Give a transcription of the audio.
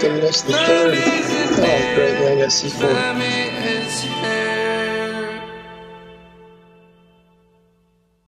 fucking missed the third. Oh, great legacy for.